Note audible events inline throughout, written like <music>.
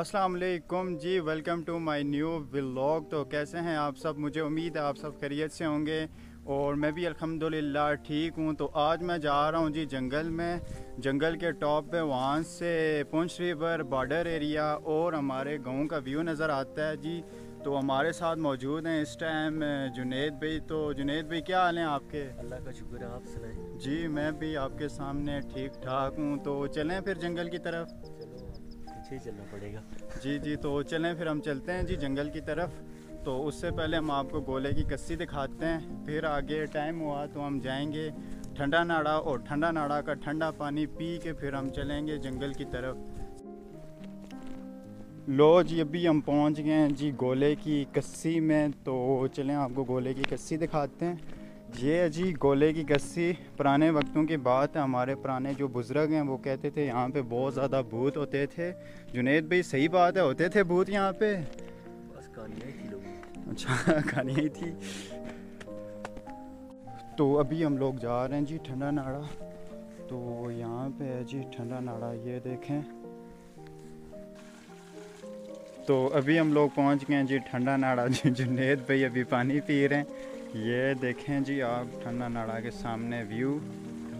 अस्सलाम वालेकुम जी welcome to my new vlog तो कैसे हैं आप सब? मुझे उम्मीद है आप सब खैरियत से होंगे और मैं भी अल्हम्दुलिल्लाह ठीक हूँ। तो आज मैं जा रहा हूँ जी जंगल में। जंगल के टॉप पे वहाँ से पुंछ रिवर बॉर्डर एरिया और हमारे गाँव का व्यू नज़र आता है जी। तो हमारे साथ मौजूद हैं इस टाइम जुनेद भाई। तो जुनेद भाई क्या हाल हैं आपके? अल्लाह का शुक्र है आप सुनाएँ। जी मैं भी आपके सामने ठीक ठाक हूँ। तो चलें फिर जंगल की तरफ़। पीछे ही चलना पड़ेगा। जी जी तो चलें, फिर हम चलते हैं जी जंगल की तरफ़। तो उससे पहले हम आपको गोले की कस्सी दिखाते हैं। फिर आगे टाइम हुआ तो हम जाएँगे ठंडा नाड़ा और ठंडा नाड़ा का ठंडा पानी पी के फिर हम चलेंगे जंगल की तरफ़। लो जी, अभी हम पहुँच गए हैं जी गोले की कस्सी में। तो चलें, आपको गोले की कस्सी दिखाते हैं। ये जी गोले की गस्सी पुराने वक्तों की बात है हमारे पुराने जो बुज़ुर्ग हैं वो कहते थे यहाँ पे बहुत ज़्यादा भूत होते थे। जुनेद भाई सही बात है होते थे भूत यहाँ पे? बस कहानियाँ लोग अच्छा <laughs> कहानी ही थी। तो अभी हम लोग जा रहे हैं जी ठंडा नाड़ा। तो यहाँ पे है जी ठंडा नाड़ा ये देखें। तो अभी हम लोग पहुँच गए हैं जी ठंडा नाड़ा। जी <laughs> जुनेद भाई अभी पानी पी रहे हैं। ये देखें जी, आप ठंडा नाड़ा के सामने व्यू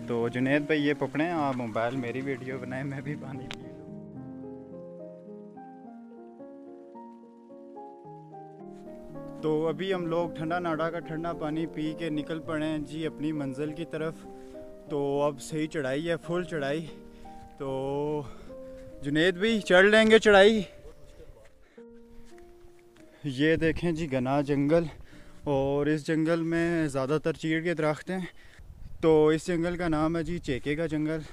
तो जुनेद भाई, ये पकड़ें आप मोबाइल मेरी वीडियो बनाए, मैं भी पानी पी तो अभी हम लोग ठंडा नाड़ा का ठंडा पानी पी के निकल पड़े हैं जी अपनी मंजिल की तरफ़। तो अब सही चढ़ाई है, फुल चढ़ाई। तो जुनेद भी चढ़ लेंगे चढ़ाई। ये देखें जी, घना जंगल। और इस जंगल में ज़्यादातर चीड़ के दरख्त हैं। तो इस जंगल का नाम है जी चेके का जंगल।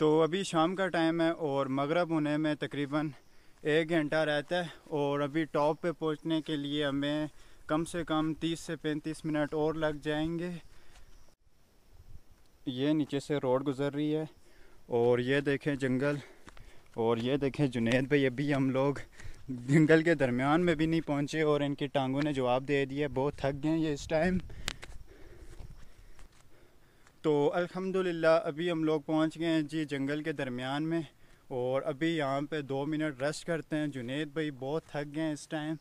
तो अभी शाम का टाइम है और मगरब होने में तकरीबन एक घंटा रहता है और अभी टॉप पे पहुँचने के लिए हमें कम से कम 30 से 35 मिनट और लग जाएँगे। ये नीचे से रोड गुज़र रही है और ये देखें जंगल और ये देखें जुनेद भाई, अभी हम लोग जंगल के दरमियान में भी नहीं पहुँचे और इनकी टांगों ने जवाब दे दिया। बहुत थक गए ये इस टाइम। तो अल्हम्दुलिल्लाह, अभी हम लोग पहुँच गए हैं जी जंगल के दरमियान में। और अभी यहाँ पे दो मिनट रेस्ट करते हैं। जुनेद भाई बहुत थक गए हैं इस टाइम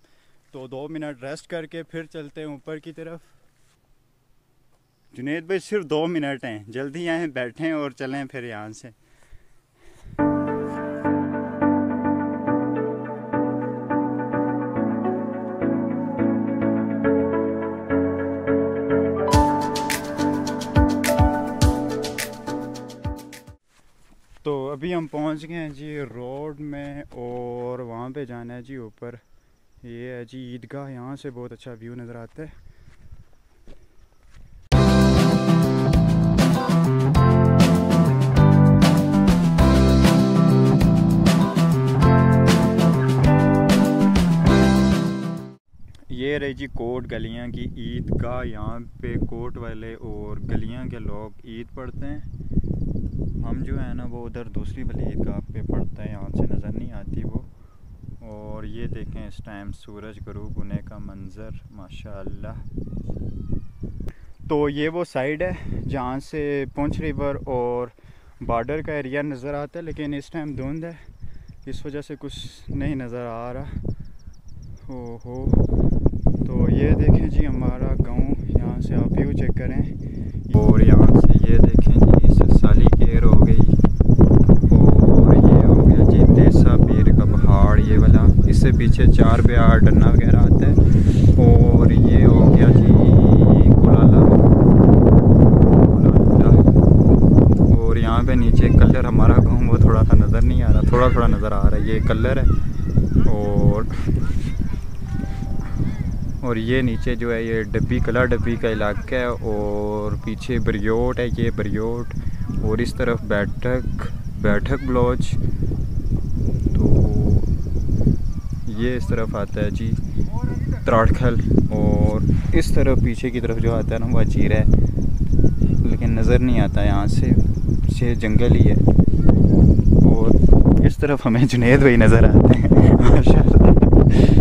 तो दो मिनट रेस्ट करके फिर चलते हैं ऊपर की तरफ़। जुनेद भाई सिर्फ़ दो मिनट हैं, जल्दी आए बैठें और चलें फिर यहाँ से। अभी हम पहुँच गए हैं जी रोड में और वहाँ पे जाना है जी ऊपर। ये है जी ईदगाह, यहाँ से बहुत अच्छा व्यू नज़र आता है। ये रही जी कोट गलियाँ की ईदगाह, यहाँ पे कोट वाले और गलियाँ के लोग ईद पढ़ते हैं। हम जो है ना, वो उधर दूसरी वाली ईदगाह पे पढ़ते हैं, यहाँ से नज़र नहीं आती वो। और ये देखें इस टाइम सूरज गरूब होने का मंज़र, माशाल्लाह। तो ये वो साइड है, जहाँ से पुंछ रिवर और बॉर्डर का एरिया नज़र आता है, लेकिन इस टाइम धुंध है। इस वजह से कुछ नहीं नज़र आ रहा। ओहो। तो ये देखें जी, हमारा गाँव, यहाँ से आप व्यू चेक करें। और यहाँ से ये देखें जी साली केयर हो गई और ये हो गया जी देसा पीर का पहाड़ ये इससे पीछे चार बिहार डन्ना वगैरह आता है। और ये हो गया जी कुलाला। और यहाँ पे नीचे कलर हमारा गाँव वो थोड़ा सा नज़र नहीं आ रहा, थोड़ा थोड़ा नज़र आ रहा है। ये कलर है। और और ये नीचे जो है, ये डब्बी, कला डब्बी का इलाका है। और पीछे बरियोट है, ये बरियोट। और इस तरफ़ बैठक बैठक ब्लॉज तो ये इस तरफ़ आता है जी त्राड़खल और इस तरफ़ पीछे की तरफ़ जो आता है ना, वो अजीर है। लेकिन नज़र नहीं आता, यहाँ से से जंगल ही है। और इस तरफ़ हमें जुनेद भाई नज़र आते हैं, माशाल्लाह।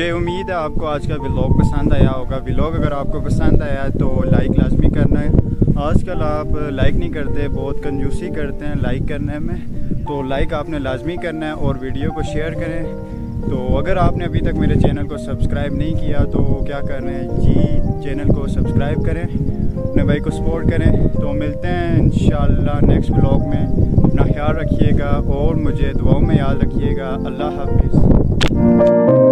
मुझे उम्मीद है आपको आज का व्लॉग पसंद आया होगा। व्लॉग अगर आपको पसंद आया तो लाइक लाजमी करना है। आजकल आप लाइक नहीं करते, बहुत कंजूसी करते हैं लाइक करने में। तो लाइक आपने लाजमी करना है और वीडियो को शेयर करें। तो अगर आपने अभी तक मेरे चैनल को सब्सक्राइब नहीं किया तो क्या कर रहे हैं? जी चैनल को सब्सक्राइब करें, अपने भाई को सपोर्ट करें। तो मिलते हैं इन नेक्स्ट ब्लॉग में। अपना ख्याल रखिएगा और मुझे दुआओं में याद रखिएगा। अल्लाह हाफिज़।